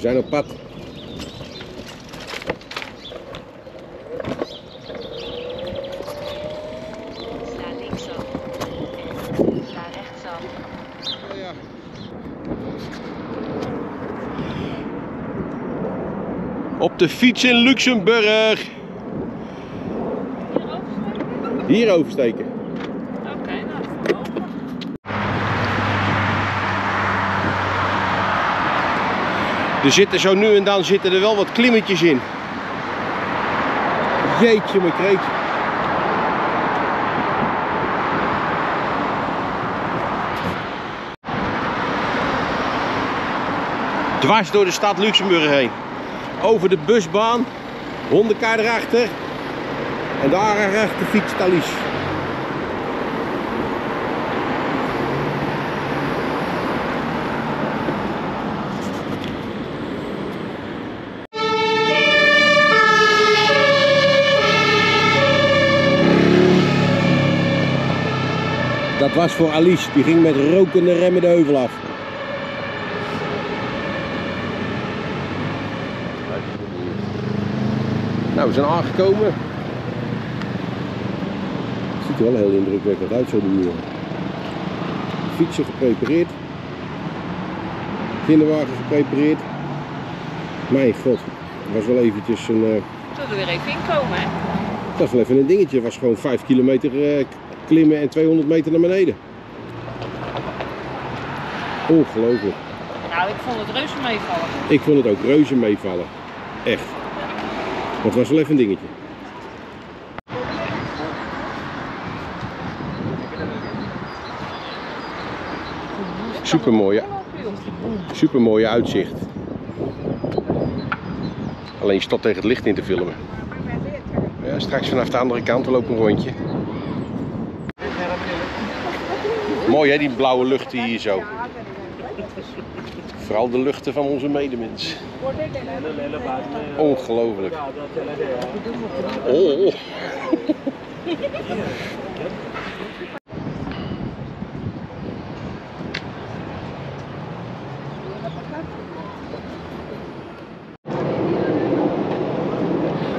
zijn op pad. Sla linksaf. Sla rechtsaf. Op de fiets in Luxemburg. Hier oversteken. Oké, Er zitten zo nu en dan zitten er wel wat klimmetjes in. Jeetje mijn kreetje. Dwars door de stad Luxemburg heen. Over de busbaan. Hondenkar erachter. En daar achter fietst Thalys. Dat was voor Alice. Die ging met rokende remmen de heuvel af. Nou, we zijn aangekomen. Het ziet er wel heel indrukwekkend uit, zo de muur. Fietsen geprepareerd. Kinderwagen geprepareerd. Mijn god, het was wel eventjes een... eh, Zullen we er weer even in komen, hè? dat was wel even een dingetje. Het was gewoon 5 kilometer eh, klimmen en 200 meter naar beneden. Ongelooflijk. Nou, ik vond het reuze meevallen. Ik vond het ook reuze meevallen. Echt. Maar het was wel even een dingetje. Super mooie, super mooie uitzicht. Alleen je staat tegen het licht in te filmen. Ja, straks vanaf de andere kant, we lopen een rondje. Mooi hè, die blauwe lucht hier zo. Vooral de luchten van onze medemens. Ongelooflijk. Oh.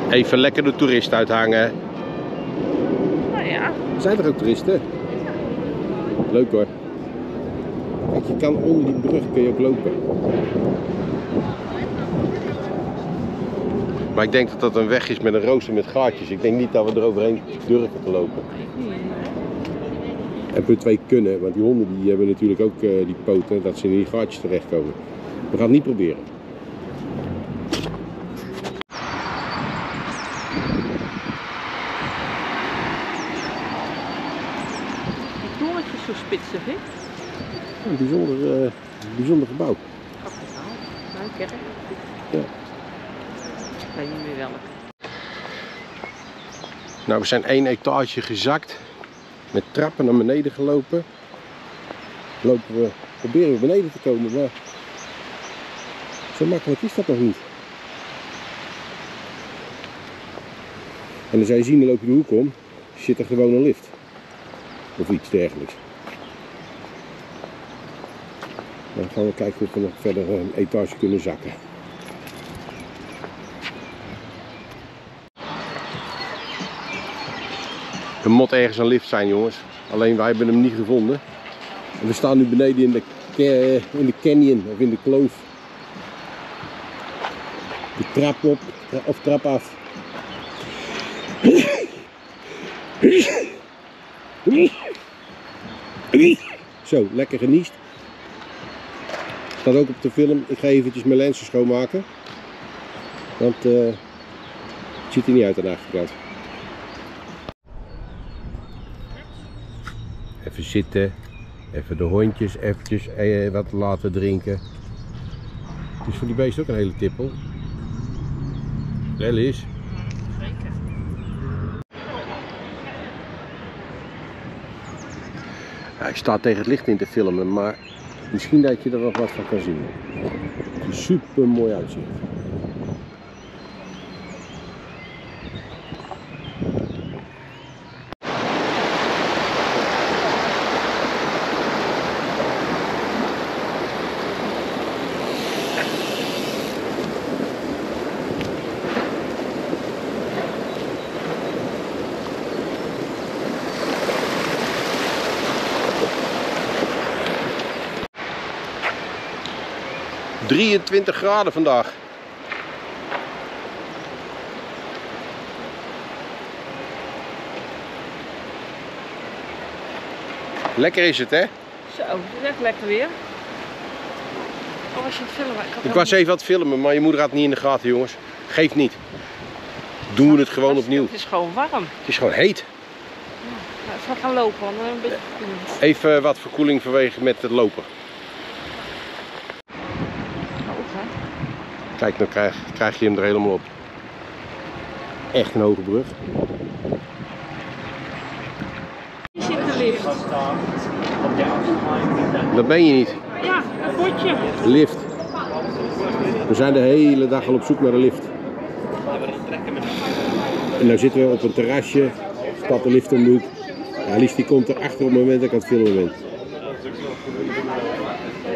Even lekker de toerist uithangen. Nou ja, Zijn er ook toeristen? Leuk hoor. Kijk, je kan onder die brug kun je ook lopen. Maar ik denk dat dat een weg is met een rooster met gaatjes. Ik denk niet dat we er overheen durven te lopen. En punt 2 kunnen, want die honden die hebben natuurlijk ook eh, die poten dat ze in die gaatjes terechtkomen. We gaan het niet proberen. Zo spitsig, hè? Een bijzonder, eh, bijzonder gebouw. Nou, kerk. Ja. Ik weet niet meer welk. Nou, we zijn één etage gezakt. Met trappen naar beneden gelopen. Lopen we, proberen we beneden te komen, maar zo makkelijk is dat nog niet. En dan je zien, dan loop je de hoek om, zit er gewoon een lift. Of iets dergelijks. Dan gaan we kijken of we nog verder een etage kunnen zakken. Er moet ergens een lift zijn, jongens. Alleen wij hebben hem niet gevonden. En we staan nu beneden in de, ca- in de canyon of in de kloof. De trap op of trap af. Zo, lekker geniest. Staat ook op de film. Ik ga eventjes mijn lenzen schoonmaken. Want eh, het ziet er niet uit aan de achterkant. Even zitten. Even de hondjes eventjes eh, wat laten drinken. Het is voor die beesten ook een hele tippel. Wel is. Zeker. Hij staat tegen het licht in te filmen, maar misschien dat je er nog wat van kan zien. Super mooi uitzicht. 23 graden vandaag. Lekker is het, hè? Zo, het is echt lekker weer. Oh, was je aan het filmen? Ik, Ik was even aan het filmen, maar je moeder had het niet in de gaten, jongens. Geeft niet. Doen we het gewoon Het is- opnieuw. Het is gewoon warm. Het is gewoon heet. Het gaan lopen, een beetje... Even wat verkoeling vanwege met het lopen. Hoog, hè? Kijk, dan krijg, krijg je hem er helemaal op. Echt een hoge brug. Hier zit de lift. Dat ben je niet. Ja, een potje. Lift. We zijn de hele dag al op zoek naar de lift. En nu zitten we op een terrasje. Staat de lift om de hoek. Ja, Lies die komt er achter op het moment dat ik aan het filmen ben.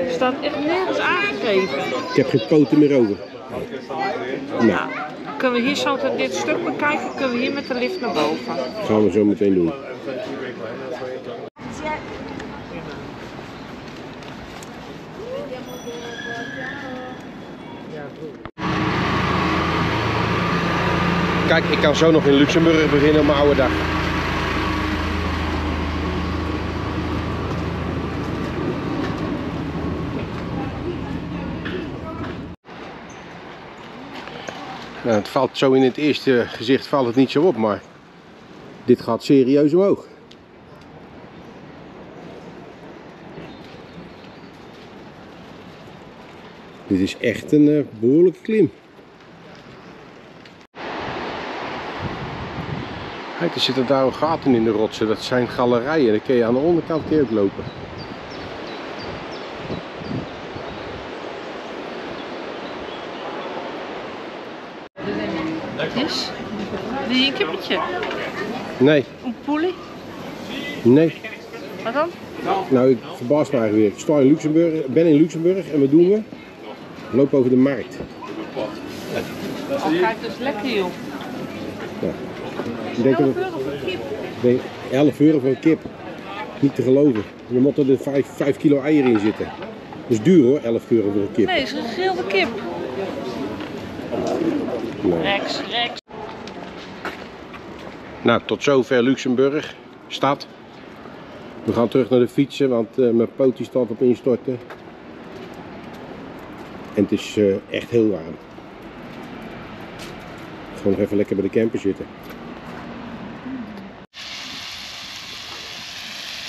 Er staat echt nergens aangegeven. Ik heb geen poten meer over. Nou, Kunnen we hier zo dit stuk bekijken? Kunnen we hier met de lift naar boven? gaan we zo meteen doen. Kijk, ik kan zo nog in Luxemburg beginnen op mijn oude dag. Nou, het valt zo in het eerste gezicht valt het niet zo op, maar dit gaat serieus omhoog. Dit is echt een eh, behoorlijke klim. Kijk, er zitten daar gaten in de rotsen. Dat zijn galerijen. Dan kun je aan de onderkant je ook lopen. Is? Wil je een? Nee, Een poelie? nee. Wat dan? Nou, ik verbaas me eigenlijk weer. Ik sta in Luxemburg, ben in Luxemburg en wat doen we? We lopen over de markt. Oh, dat is lekker joh. Dat 11 het, euro voor kip. ik denk 11 euro voor een kip. Niet te geloven. Er moeten er 5, 5 kilo eieren in zitten. Dat is duur hoor, 11 euro voor een kip. Nee, het is een gegrilde kip. Nee. Rex, Rex. Nou, tot zover Luxemburg, stad. We gaan terug naar de fietsen, want eh, mijn poot die staat op instorten. En het is eh, echt heel warm. Gewoon nog even lekker bij de camper zitten.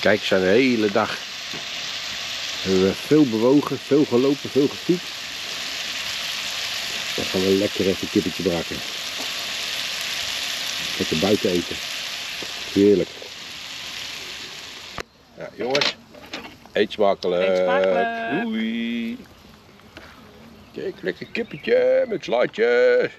Kijk, zijn de hele dag hebben we veel bewogen, veel gelopen, veel gefietst. Dan gaan we lekker even een kippetje braken. Lekker buiten eten. Heerlijk. Ja, jongens, eet smakelijk. Eet smakelijk. Doei. Kijk, lekker kippetje met slaatjes.